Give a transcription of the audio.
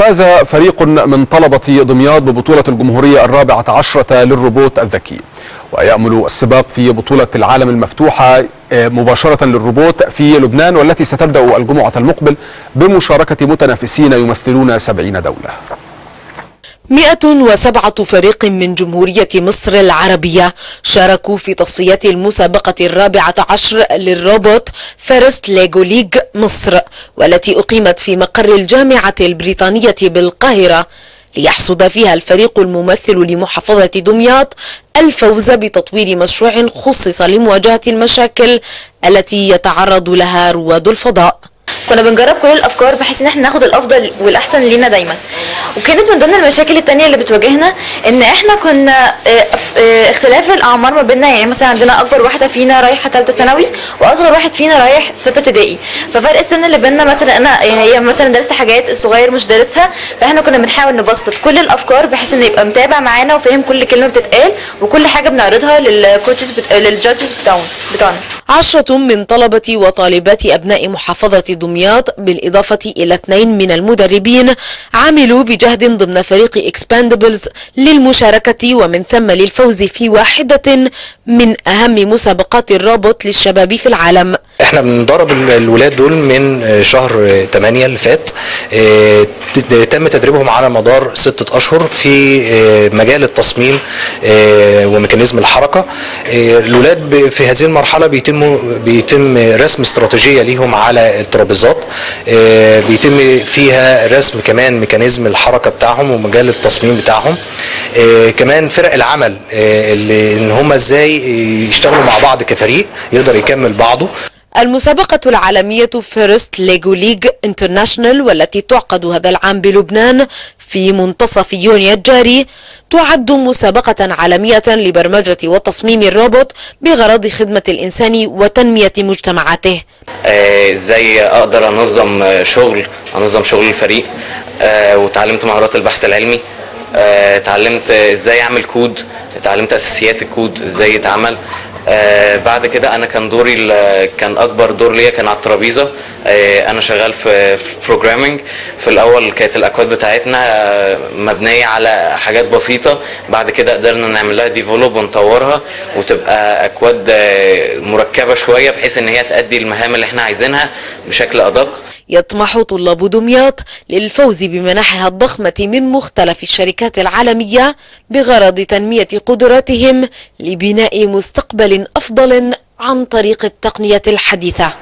فاز فريق من طلبة دمياط ببطولة الجمهورية الرابعة عشرة للروبوت الذكي. ويأمل السباق في بطولة العالم المفتوحة مباشرة للروبوت في لبنان والتي ستبدأ الجمعة المقبل بمشاركة متنافسين يمثلون سبعين دولة. 107 فريق من جمهورية مصر العربية شاركوا في تصفيات المسابقة الرابعة عشر للروبوت FIRST LEGO League مصر والتي أقيمت في مقر الجامعة البريطانية بالقاهرة ليحصد فيها الفريق الممثل لمحافظة دمياط الفوز بتطوير مشروع خصص لمواجهة المشاكل التي يتعرض لها رواد الفضاء. كنا بنجرب كل الأفكار بحيث إن إحنا ناخد الأفضل والأحسن لينا دايما. وكانت من ضمن المشاكل التانية اللي بتواجهنا إن إحنا كنا اختلاف الأعمار ما بيننا. يعني مثلا عندنا أكبر واحدة فينا رايحة ثالثه ثانوي وأصغر واحد فينا رايح ستة ابتدائي. ففرق السن اللي بيننا مثلا أنا يعني هي مثلا دارسه حاجات الصغير مش دارسها فإحنا كنا بنحاول نبسط كل الأفكار بحيث إنه يبقى متابع معانا وفاهم كل كلمة بتتقال وكل حاجة بنعرضها لل coaches بت... لل judges بتاعنا بتوعنا. عشرة من طلبة وطالبات أبناء محافظة دمياط بالإضافة إلى اثنين من المدربين عملوا بجهد ضمن فريق Expendables للمشاركة ومن ثم للفوز في واحدة من أهم مسابقات الروبوت للشباب في العالم. إحنا بندرب الولاد دول من شهر 8 اللي فات. تم تدريبهم على مدار ستة أشهر في مجال التصميم و mechanism الحركة. الولاد في هذه المرحلة بيتم بيتم رسم استراتيجية ليهم على الترابيزات. بيتم فيها رسم كمان mechanism الحركة بتاعهم ومجال التصميم بتاعهم. كمان فرق العمل اللي إن هم إزاي يشتغلوا مع بعض كفريق يقدر يكمل بعضه. المسابقة العالمية FIRST LEGO League International والتي تعقد هذا العام بلبنان في منتصف يونيو الجاري تعد مسابقة عالمية لبرمجة وتصميم الروبوت بغرض خدمة الإنسان وتنمية مجتمعاته. إزاي أقدر أنظم شغل أنظم شغل الفريق؟ وتعلمت مهارات البحث العلمي. اتعلمت إزاي أعمل كود اتعلمت أساسيات الكود إزاي يتعمل. آه بعد كده أنا كان دوري كان أكبر دور ليا كان على الترابيزة. آه أنا شغال في programming في الأول كانت الأكواد بتاعتنا آه مبنية على حاجات بسيطة. بعد كده قدرنا نعمل لها develop ونطورها وتبقى أكواد مركبة شوية بحيث إن هي تأدي المهام اللي إحنا عايزينها بشكل أدق. يطمح طلاب دمياط للفوز بمنحها الضخمة من مختلف الشركات العالمية بغرض تنمية قدراتهم لبناء مستقبل أفضل عن طريق التقنية الحديثة.